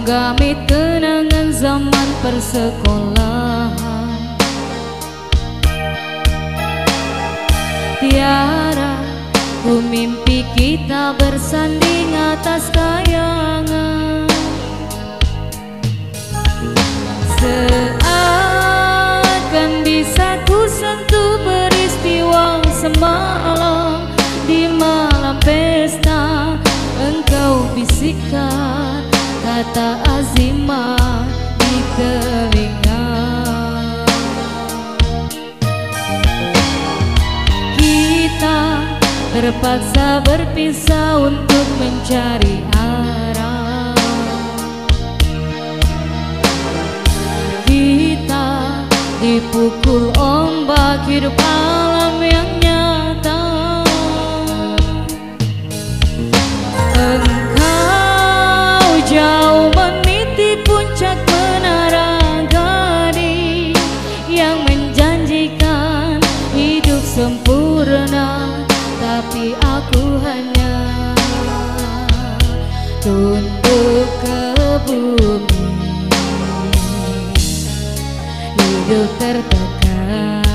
Menggamit kenangan zaman persekolahan. Tiara ku mimpi kita bersanding atas kayangan Seakan bisa ku sentuh peristiwa semalam Di malam pesta. Engkau bisikkan kata di telinga. Kita terpaksa berpisah untuk mencari arah. Kita dipukul ombak hidup alam yang aku hanya tunduk ke bumi Hidup tertekan